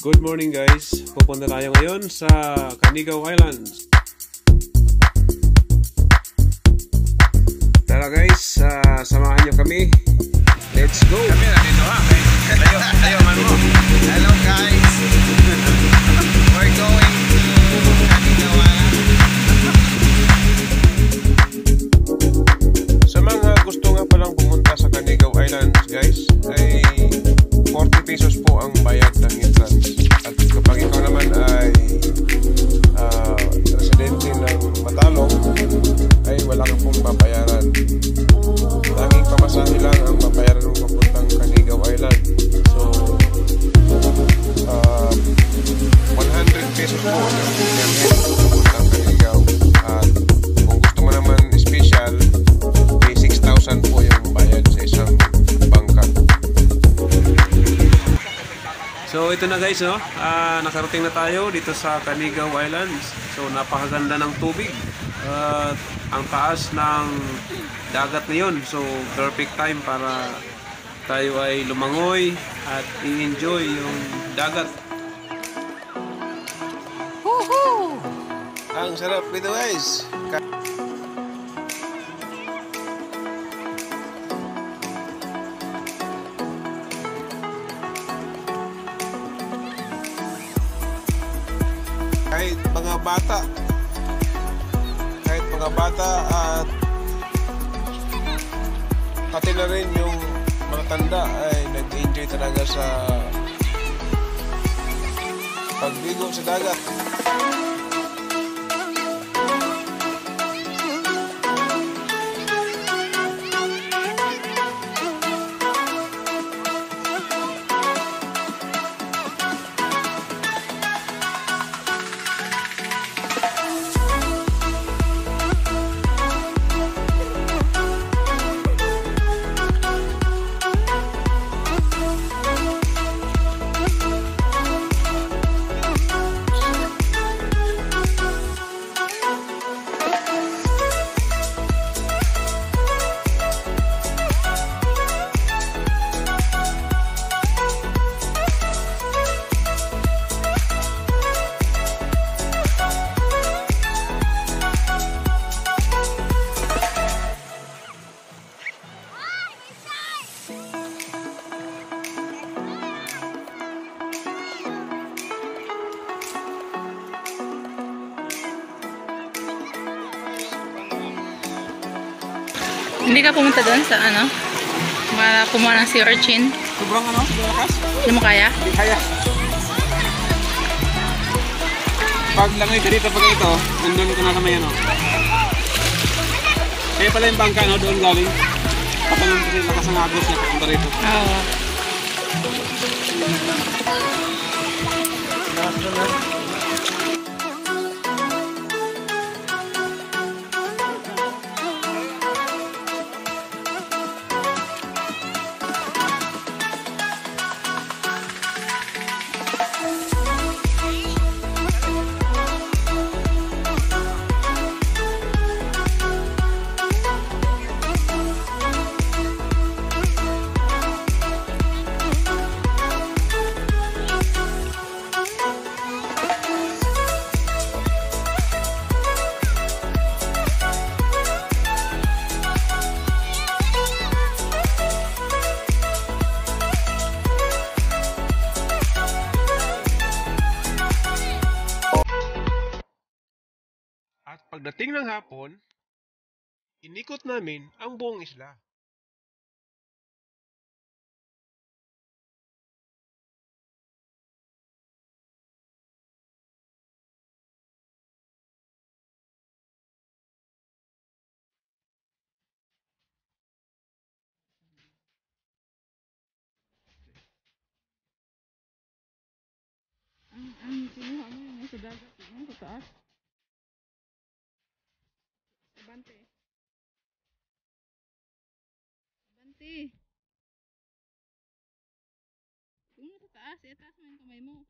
Good morning guys. Pupunta tayo ngayon sa Canigaw Islands. Tara guys, ah, samahan nyo kami. Let's go! Kami nandito ha. Tayo, tayo man mo. Hello guys. So ito na guys, no? Ah, nakarating na tayo dito sa Canigaw Islands. So napakaganda ng tubig. At ang taas ng dagat ngayon. So perfect time para tayo ay lumangoy at i-enjoy yung dagat. Ang sarap dito guys. Kahit mga bata. Kahit mga bata at pati na rin yung mga tanda ay nag-enjoy talaga sa pagbigo sa dagat Hindi ka pumunta doon sa ano? Para kumuha ng sea urchin. Sobrang ano? Lakas? Hindi mo kaya? Hindi kaya. Pag langoy dito pag ito, nandun ko na sa may ano. Kaya pala yung bangka no, doon galing. Patalong kasi lakas ng agos niya papunta rito. Oo. At ng hapon, inikot namin ang buong isla. Ang ang kinuha mo yung sa dagat, yung sa. Abante. Abante. Yung sa taas, eh, taas mo yung kamay mo.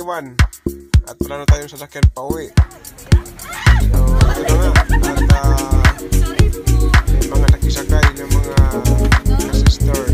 1. At wala na tayong sasakyan pa uwi. So, ito na. At may mga nakisakay ng mga sisters.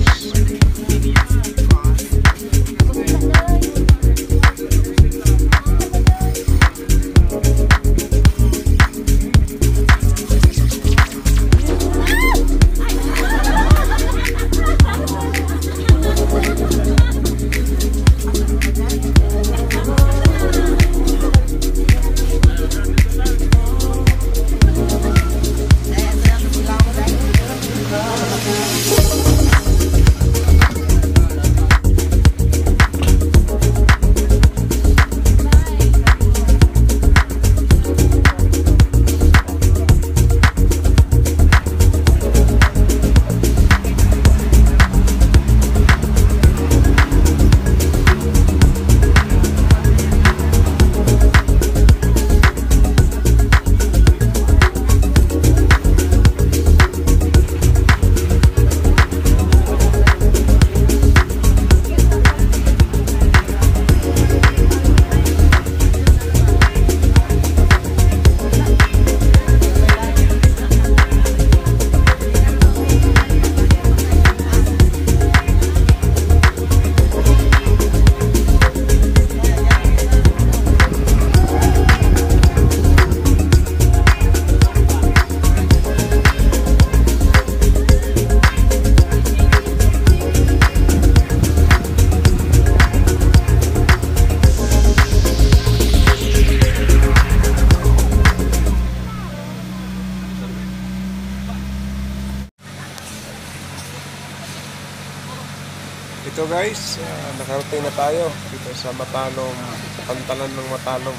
Ito guys, uh, nakarating na tayo dito sa Matalom, sa pantalan ng Matalom.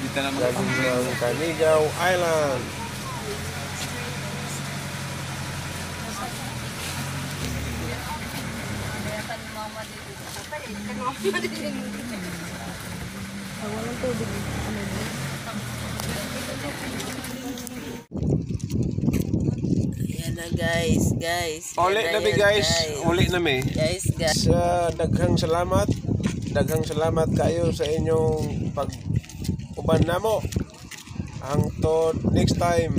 Dito na Galing ng Canigaw Island. Yan na guys, guys. Uli na mi yan, guys, uli na mi. Guys, guys. Sa daghang salamat, daghang salamat kayo sa inyong pag uban namo. Hangtod next time.